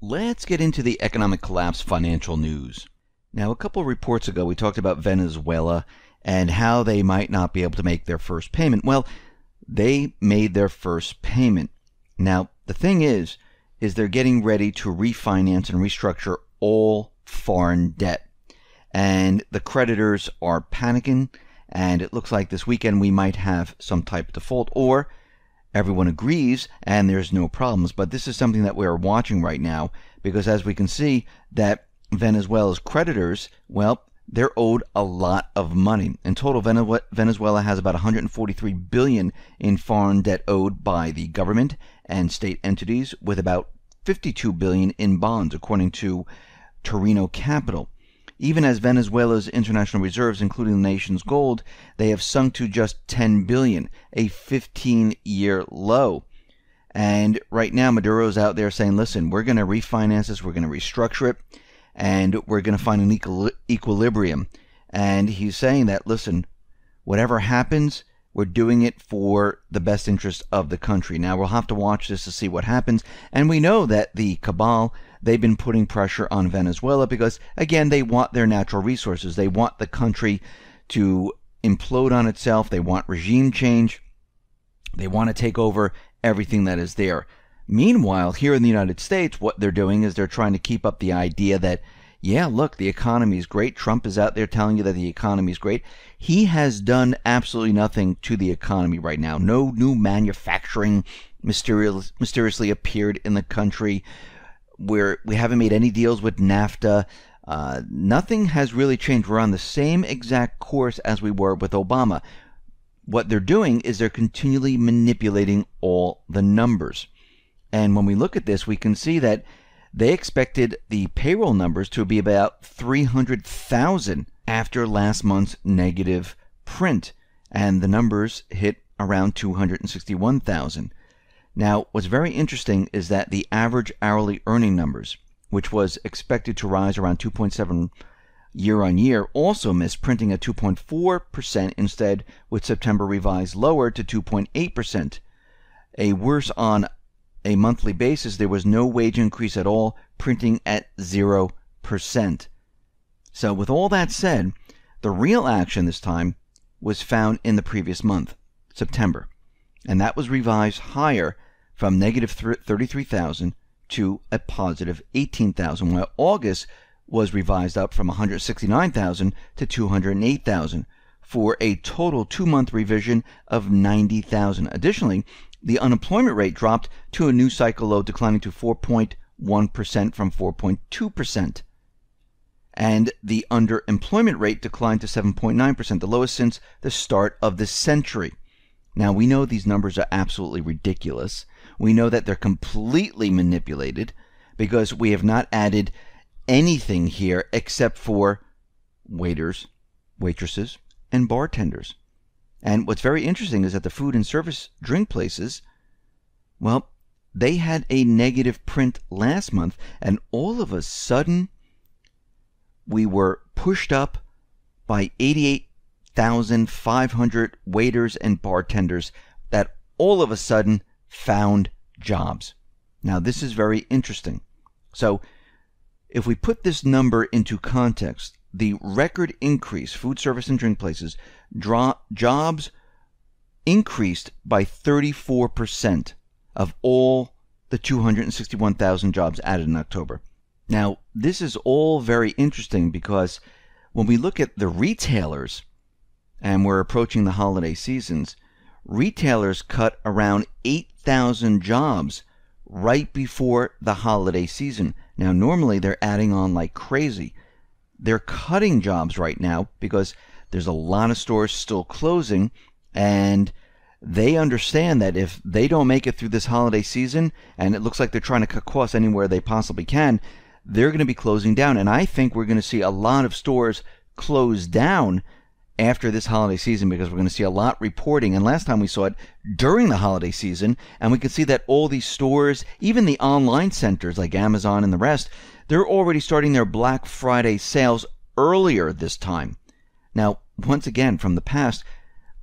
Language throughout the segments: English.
Let's get into the economic collapse financial news. Now, a couple reports ago, we talked about Venezuela and how they might not be able to make their first payment. Well, they made their first payment. Now, the thing is, is they're getting ready to refinance and restructure all foreign debt. And the creditors are panicking, and it looks like this weekend we might have some type of default, or everyone agrees and there's no problems. But this is something that we are watching right now because as we can see that Venezuela's creditors, well, they're owed a lot of money. In total, Venezuela has about 143 billion in foreign debt owed by the government and state entities, with about 52 billion in bonds, according to Torino Capital. Even as Venezuela's international reserves, including the nation's gold, they have sunk to just 10 billion, a 15-year low. And right now, Maduro's out there saying, listen, we're going to refinance this, we're going to restructure it, and we're going to find an equil- equilibrium. And he's saying that, listen, whatever happens, we're doing it for the best interest of the country. Now, we'll have to watch this to see what happens. And we know that the cabal they've been putting pressure on Venezuela because, again, they want their natural resources. They want the country to implode on itself. They want regime change. They want to take over everything that is there. Meanwhile, here in the United States, what they're doing is they're trying to keep up the idea that, yeah, look, the economy is great. Trump is out there telling you that the economy is great. He has done absolutely nothing to the economy right now. No new manufacturing mysterious, mysteriously appeared in the country we're we haven't made any deals with NAFTA. Uh, nothing has really changed. We're on the same exact course as we were with Obama. What they're doing is they're continually manipulating all the numbers. And when we look at this, we can see that they expected the payroll numbers to be about 300,000 after last month's negative print. And the numbers hit around 261,000. Now, what's very interesting is that the average hourly earning numbers, which was expected to rise around 2.7 year on year, also missed printing at 2.4% instead, with September revised lower to 2.8%. A worse on a monthly basis, there was no wage increase at all, printing at 0%. So, with all that said, the real action this time was found in the previous month, September, and that was revised higher from negative 33,000 to a positive 18,000, while August was revised up from 169,000 to 208,000 for a total two month revision of 90,000. Additionally, the unemployment rate dropped to a new cycle low, declining to 4.1% from 4.2%. And the underemployment rate declined to 7.9%, the lowest since the start of the century. Now, we know these numbers are absolutely ridiculous. We know that they're completely manipulated because we have not added anything here except for waiters, waitresses, and bartenders. And what's very interesting is that the food and service drink places, well, they had a negative print last month, and all of a sudden, we were pushed up by 88,500 waiters and bartenders that all of a sudden found jobs. Now, this is very interesting. So, if we put this number into context, the record increase, food service and drink places, draw, jobs increased by 34% of all the 261,000 jobs added in October. Now, this is all very interesting because when we look at the retailers, and we're approaching the holiday seasons, retailers cut around 8,000 jobs right before the holiday season. Now, normally they're adding on like crazy. They're cutting jobs right now because there's a lot of stores still closing, and they understand that if they don't make it through this holiday season, and it looks like they're trying to cut costs anywhere they possibly can, they're going to be closing down. And I think we're going to see a lot of stores close down after this holiday season because we're going to see a lot reporting. And last time we saw it during the holiday season, and we could see that all these stores, even the online centers like Amazon and the rest, they're already starting their Black Friday sales earlier this time. Now, once again, from the past,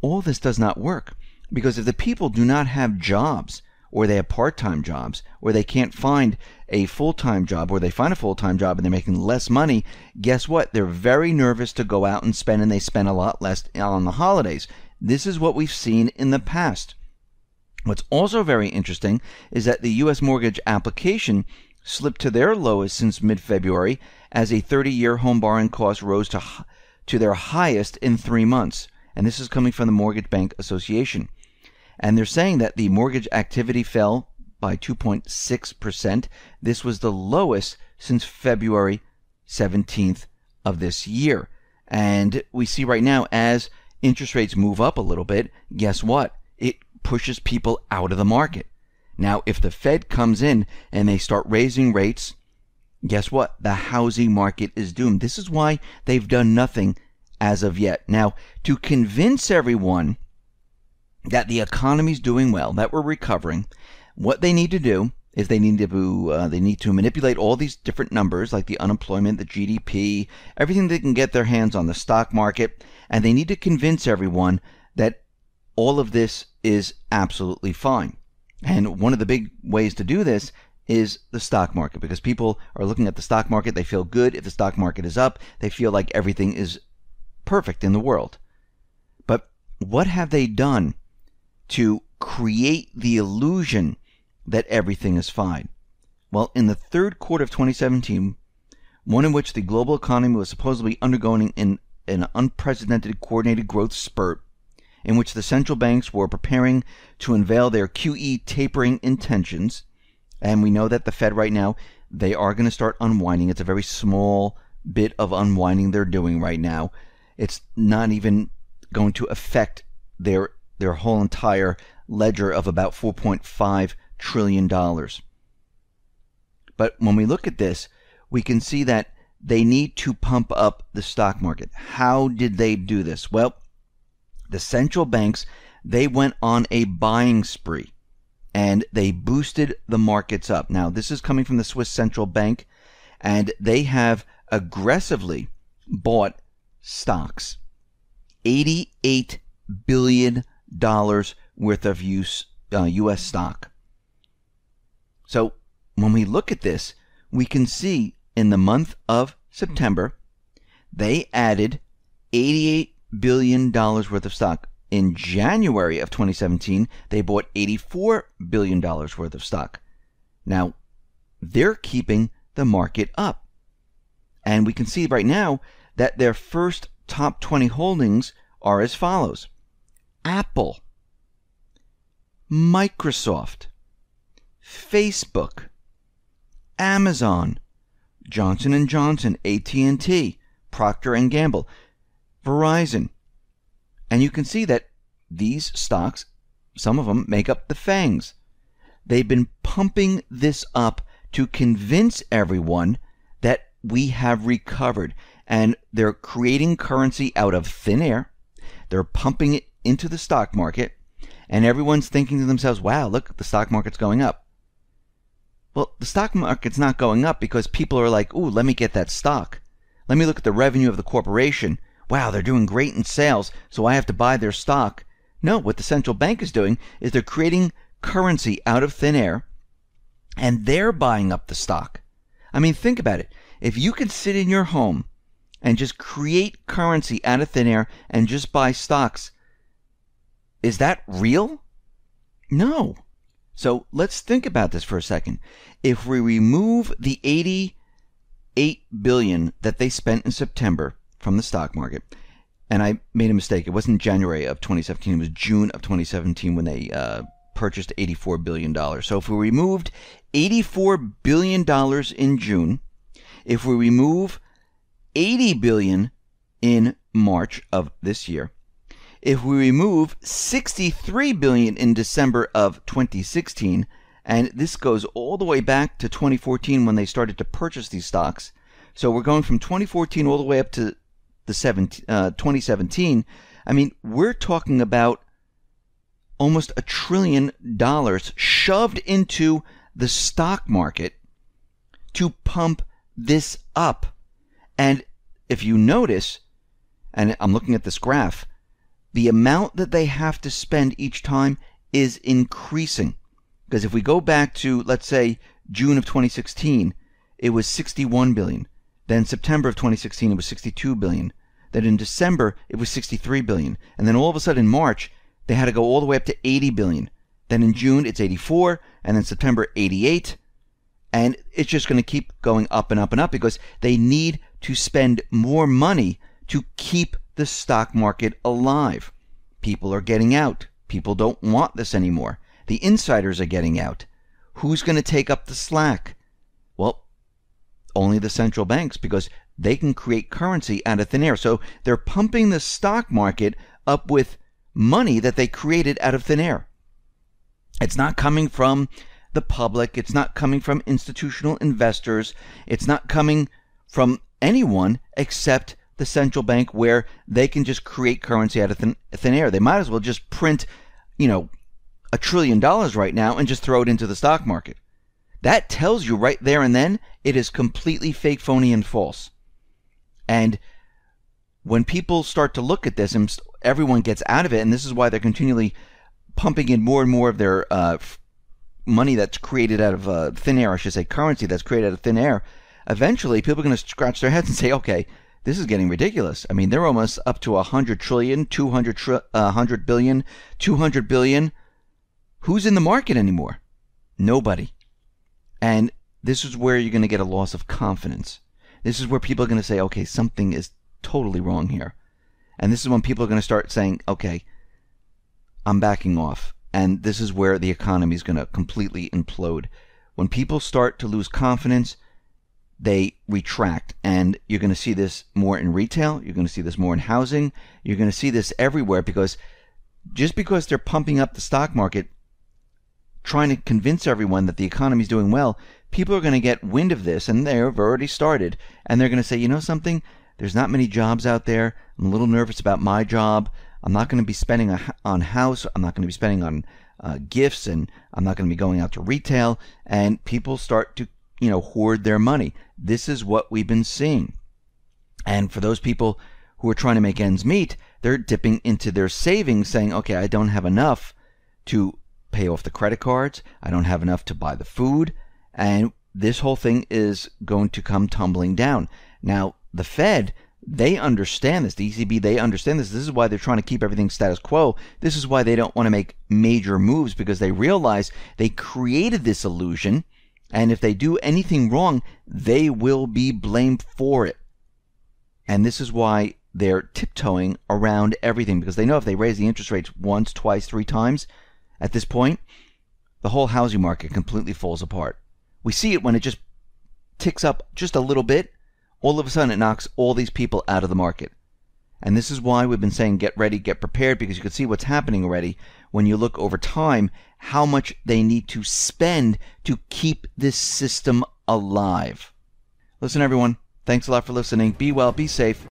all this does not work because if the people do not have jobs or they have part time jobs, or they can't find a full time job, or they find a full time job and they're making less money, guess what? They're very nervous to go out and spend, and they spend a lot less on the holidays. This is what we've seen in the past. What's also very interesting is that the U.S. mortgage application slipped to their lowest since mid February as a 30 year home borrowing cost rose to, to their highest in three months. And this is coming from the Mortgage Bank Association. And they're saying that the mortgage activity fell by 2.6%. This was the lowest since February 17th of this year. And we see right now as interest rates move up a little bit, guess what? It pushes people out of the market. Now, if the Fed comes in and they start raising rates, guess what? The housing market is doomed. This is why they've done nothing as of yet. Now, to convince everyone that the economy's doing well, that we're recovering, what they need to do is they need to uh, they need to manipulate all these different numbers like the unemployment, the GDP, everything they can get their hands on the stock market, and they need to convince everyone that all of this is absolutely fine. And one of the big ways to do this is the stock market because people are looking at the stock market, they feel good if the stock market is up, they feel like everything is perfect in the world. But what have they done to create the illusion that everything is fine. Well, in the third quarter of 2017, one in which the global economy was supposedly undergoing an, an unprecedented coordinated growth spurt, in which the central banks were preparing to unveil their QE tapering intentions, and we know that the Fed right now, they are going to start unwinding. It's a very small bit of unwinding they're doing right now. It's not even going to affect their their whole entire ledger of about 4.5 trillion dollars. But when we look at this, we can see that they need to pump up the stock market. How did they do this? Well, the central banks they went on a buying spree and they boosted the markets up. Now, this is coming from the Swiss Central Bank and they have aggressively bought stocks. 88 billion dollars worth of use, uh, U.S. stock. So when we look at this, we can see in the month of September, they added $88 billion worth of stock. In January of 2017, they bought $84 billion worth of stock. Now, they're keeping the market up. And we can see right now that their first top 20 holdings are as follows Apple, Microsoft, Facebook, Amazon, Johnson & Johnson, AT&T, Procter & Gamble, Verizon. And you can see that these stocks, some of them make up the FANGs. They've been pumping this up to convince everyone that we have recovered. And they're creating currency out of thin air. They're pumping it into the stock market. And everyone's thinking to themselves, wow, look, the stock market's going up. Well, the stock market's not going up because people are like, ooh, let me get that stock. Let me look at the revenue of the corporation. Wow, they're doing great in sales, so I have to buy their stock. No, what the central bank is doing is they're creating currency out of thin air and they're buying up the stock. I mean, think about it. If you could sit in your home and just create currency out of thin air and just buy stocks, is that real? No. So let's think about this for a second. If we remove the 88 billion that they spent in September from the stock market, and I made a mistake. It wasn't January of 2017. It was June of 2017 when they uh, purchased 84 billion dollars. So if we removed 84 billion dollars in June, if we remove 80 billion in March of this year, if we remove 63 billion in December of 2016, and this goes all the way back to 2014 when they started to purchase these stocks. So we're going from 2014 all the way up to the 17, uh, 2017. I mean, we're talking about almost a trillion dollars shoved into the stock market to pump this up. And if you notice, and I'm looking at this graph, the amount that they have to spend each time is increasing Because if we go back to, let's say, June of 2016, it was 61 billion. Then September of 2016, it was 62 billion. Then in December, it was 63 billion. And then all of a sudden in March, they had to go all the way up to 80 billion. Then in June, it's 84, and then September, 88. And it's just going to keep going up and up and up because they need to spend more money to keep the stock market alive. People are getting out. People don't want this anymore. The insiders are getting out. Who's going to take up the slack? Well, only the central banks because they can create currency out of thin air. So they're pumping the stock market up with money that they created out of thin air. It's not coming from the public. It's not coming from institutional investors. It's not coming from anyone except the central bank where they can just create currency out of thin, thin air. They might as well just print, you know, a trillion dollars right now and just throw it into the stock market. That tells you right there and then it is completely fake, phony, and false. And when people start to look at this and everyone gets out of it, and this is why they're continually pumping in more and more of their uh, money that's created out of uh, thin air, I should say, currency that's created out of thin air, eventually people are going to scratch their heads and say, okay, this is getting ridiculous. I mean, they're almost up to 100 trillion, 200 tri- uh, 100 billion, 200 billion. Who's in the market anymore? Nobody. And this is where you're going to get a loss of confidence. This is where people are going to say, okay, something is totally wrong here. And this is when people are going to start saying, okay, I'm backing off. And this is where the economy is going to completely implode. When people start to lose confidence, they retract. And you're going to see this more in retail. You're going to see this more in housing. You're going to see this everywhere because just because they're pumping up the stock market, trying to convince everyone that the economy is doing well, people are going to get wind of this, and they've already started, and they're going to say, you know something? There's not many jobs out there. I'm a little nervous about my job. I'm not going to be spending on house. I'm not going to be spending on uh, gifts, and I'm not going to be going out to retail. And people start to, you know, hoard their money. This is what we've been seeing. And for those people who are trying to make ends meet, they're dipping into their savings, saying, okay, I don't have enough to pay off the credit cards. I don't have enough to buy the food. And this whole thing is going to come tumbling down. Now, the Fed, they understand this. The ECB, they understand this. This is why they're trying to keep everything status quo. This is why they don't want to make major moves because they realize they created this illusion. And if they do anything wrong, they will be blamed for it. And this is why they're tiptoeing around everything because they know if they raise the interest rates once, twice, three times, at this point, the whole housing market completely falls apart. We see it when it just ticks up just a little bit. All of a sudden, it knocks all these people out of the market. And this is why we've been saying get ready, get prepared, because you can see what's happening already when you look over time how much they need to spend to keep this system alive. Listen, everyone, thanks a lot for listening. Be well, be safe.